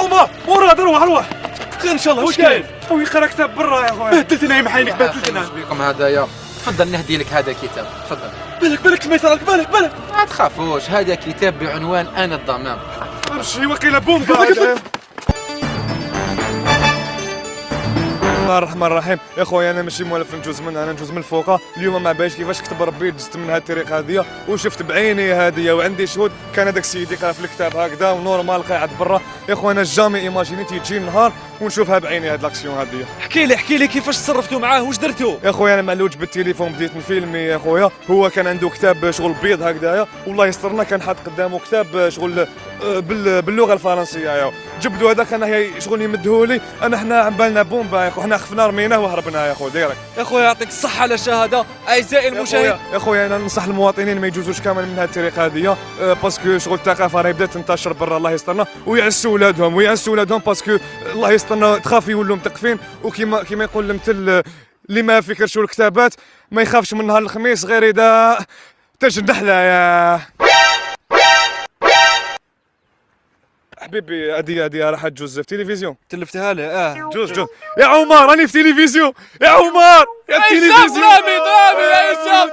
عمر مراد روح روح خير إن شاء الله واش كاين خويا قرا كتاب برا يا خويا بهدلتنا يا محايلك بهدلتنا إيش بيكم هدايا تفضل نهدي لك هذا كتاب. تفضل. بالك بالك ما يصير لك بالك بالك ما تخافوش هذا كتاب بعنوان أنا الضمان أمشي وكيله بومبا الله الرحمن الرحيم. يا خويا أنا ماشي مولف نجوز من أنا نجوز من الفوق اليوم ما بايش كيفاش كتب ربي دزت من هذه الطريق هذه وشفت بعيني هذه وعندي شهود. كان هذاك السيد يقرأ في الكتاب هكذا ونورمال قاعد برا. يا خويا أنا jamais imaginيت تجي النهار ونشوفها بعيني هذه l'action هذه احكي لي احكي لي كيفاش تصرفتوا معاه؟ واش درتوا يا خويا أنا معلوج بالتليفون بديت ن filmي يا خويا. هو كان عنده كتاب شغل بيض هكذايا. والله يسترنا كان حاط قدامه كتاب شغل آه، بال- باللغة الفرنسية يا. جبدو هذاك أنا هي شغل يمدهولي أنا حنا عم بالنا بومبا يا خو حنا خفنا رميناه وهربنا يا خو direct يا خويا يعطيك الصحة على الشهادة. أعزائي المشاهد. يا خويا أنا ننصح المواطنين ما يجوزوش كامل من هذه الطريق هذه آه، parce que شغل الثقافة راهي بدات تنتشر برا. الله يسترنا. ويعسوا ولادهم ويعسوا ولادهم parce que الله يسترنا. تخاف يولوا مثقفين وكيما كيما يقول المثل اللي ما فكرش الكتابات ما يخافش من نهار الخميس غير إذا تجنح له يا حبيبي هذه هذه راح تجوز في تلفزيون. تلفتها له آه. جوز جوز. يا عمر راني في تلفزيون. يا عمر يا تلفزيون. درامي درامي يا درامي